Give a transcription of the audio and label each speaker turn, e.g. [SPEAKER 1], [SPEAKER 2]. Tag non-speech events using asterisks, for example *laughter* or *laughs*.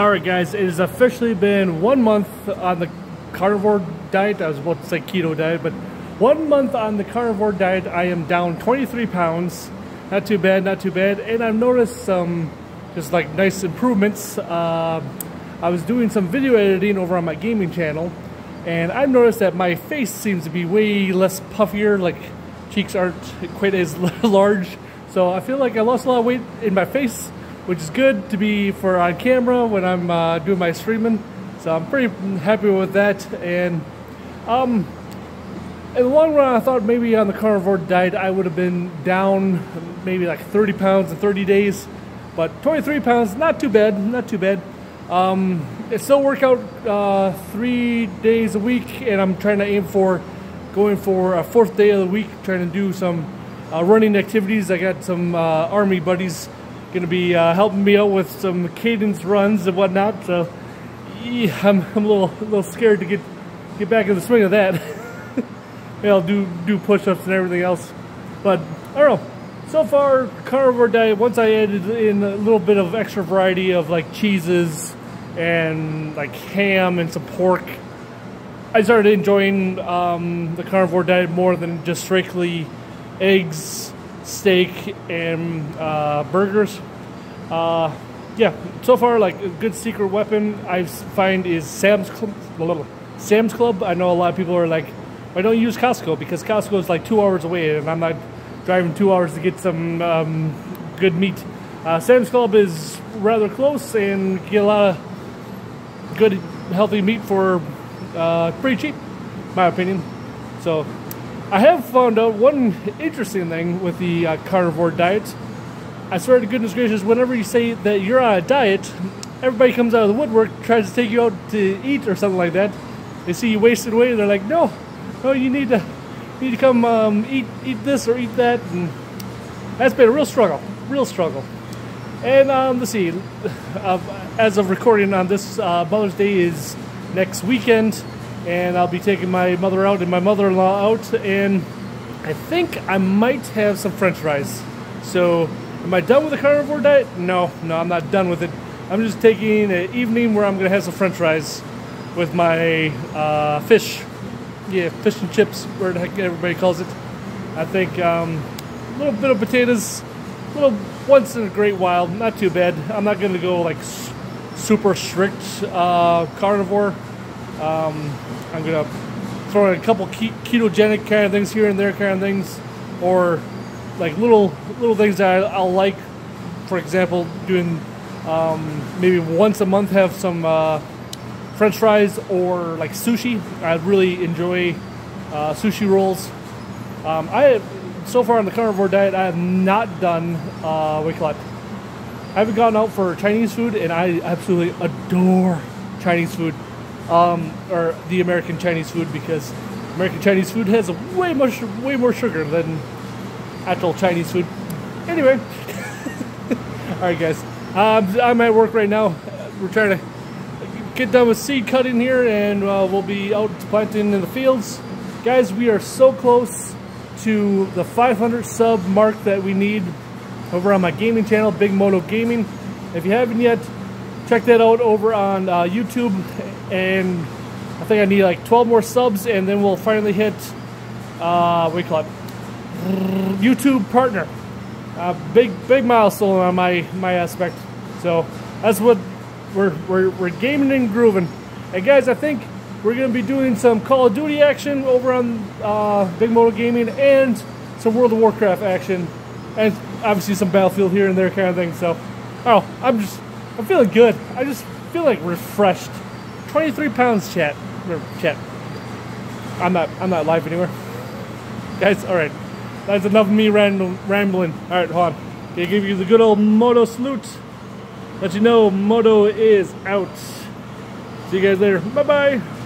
[SPEAKER 1] Alright guys, it has officially been one month on the carnivore diet. I was about to say keto diet, but one month on the carnivore diet, I am down 23 pounds. Not too bad, not too bad. And I've noticed some just like nice improvements. Uh, I was doing some video editing over on my gaming channel, and I've noticed that my face seems to be way less puffier, like cheeks aren't quite as *laughs* large. So I feel like I lost a lot of weight in my face which is good to be for on camera when I'm uh, doing my streaming. So I'm pretty happy with that. And um, in the long run, I thought maybe on the carnivore diet I would have been down maybe like 30 pounds in 30 days. But 23 pounds, not too bad, not too bad. Um, I still work out uh, three days a week, and I'm trying to aim for going for a fourth day of the week, trying to do some uh, running activities. I got some uh, army buddies going to be uh, helping me out with some cadence runs and whatnot. So yeah, *laughs* I'm, I'm a little a little scared to get get back in the swing of that. *laughs* yeah, I'll do do push-ups and everything else, but I don't know. So far, carnivore diet. Once I added in a little bit of extra variety of like cheeses and like ham and some pork, I started enjoying um, the carnivore diet more than just strictly eggs steak and uh, burgers. Uh, yeah, so far like a good secret weapon I find is Sam's Club. Sam's Club. I know a lot of people are like, I don't use Costco because Costco is like two hours away, and I'm not driving two hours to get some um, good meat. Uh, Sam's Club is rather close and you get a lot of good, healthy meat for uh, pretty cheap, my opinion. So I have found out one interesting thing with the uh, carnivore diet. I swear to goodness gracious, whenever you say that you're on a diet, everybody comes out of the woodwork, tries to take you out to eat or something like that. They see you wasting away, they're like, no, no, you need to, you need to come um, eat, eat this or eat that. And that's been a real struggle, real struggle. And um, let's see, uh, as of recording on this, uh, Mother's Day is next weekend and I'll be taking my mother out and my mother-in-law out and I think I might have some french fries. So am I done with the carnivore diet? No, no, I'm not done with it. I'm just taking an evening where I'm gonna have some french fries with my uh, fish. Yeah, fish and chips, where the heck everybody calls it. I think um, a little bit of potatoes, a little once in a great while, not too bad. I'm not gonna go like super strict uh, carnivore. Um, I'm gonna throw in a couple ketogenic kind of things here and there, kind of things, or like little little things that I, will like. For example, doing um, maybe once a month have some uh, French fries or like sushi. I really enjoy uh, sushi rolls. Um, I so far on the carnivore diet, I have not done uh, what I haven't gone out for Chinese food, and I absolutely adore Chinese food um, or the American Chinese food because American Chinese food has way much way more sugar than actual Chinese food. Anyway, *laughs* all right, guys, um, I'm at work right now. We're trying to get done with seed cutting here, and uh, we'll be out planting in the fields. Guys, we are so close to the 500 sub mark that we need over on my gaming channel, Big Modo Gaming. If you haven't yet, check that out over on uh, YouTube and I think I need like 12 more subs and then we'll finally hit uh, what do you call it? YouTube partner. Uh, big big milestone on my my aspect. So that's what we're, we're, we're gaming and grooving. And guys I think we're gonna be doing some Call of Duty action over on uh, Big Modo Gaming and some World of Warcraft action. And obviously some Battlefield here and there kind of thing so oh I'm just I'm feeling good I just feel like refreshed 23 pounds, chat. Chat. I'm not. I'm not live anywhere, guys. All right, that's enough of me rambling. All right, hold on. Gonna give you the good old Modo salute. Let you know Modo is out. See you guys later. Bye bye.